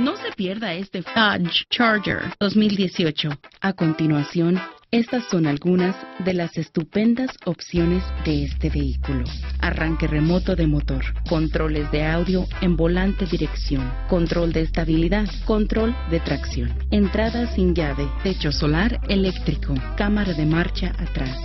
No se pierda este Dodge Charger 2018. A continuación, estas son algunas de las estupendas opciones de este vehículo. Arranque remoto de motor, controles de audio en volante dirección, control de estabilidad, control de tracción, entrada sin llave, techo solar eléctrico, cámara de marcha atrás,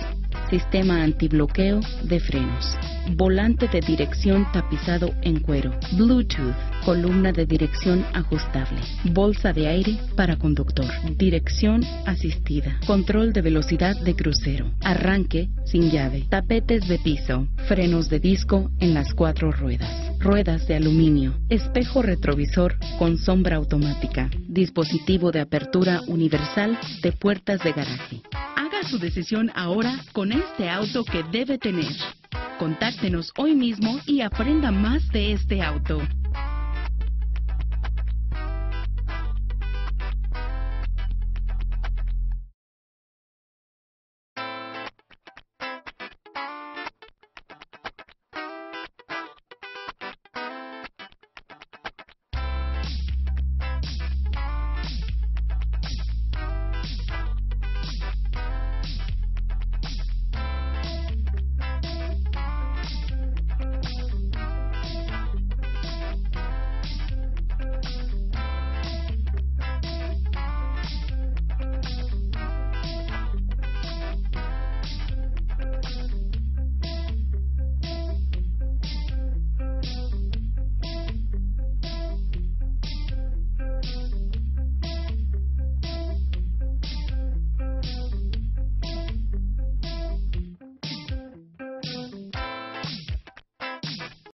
sistema antibloqueo de frenos, volante de dirección tapizado en cuero, Bluetooth, columna de dirección ajustable, bolsa de aire para conductor, dirección asistida, control de velocidad de crucero, arranque sin llave, tapetes de piso, frenos de disco en las cuatro ruedas, ruedas de aluminio, espejo retrovisor con sombra automática, dispositivo de apertura universal de puertas de garaje. Su decisión ahora con este auto que debe tener. Contáctenos hoy mismo y aprenda más de este auto.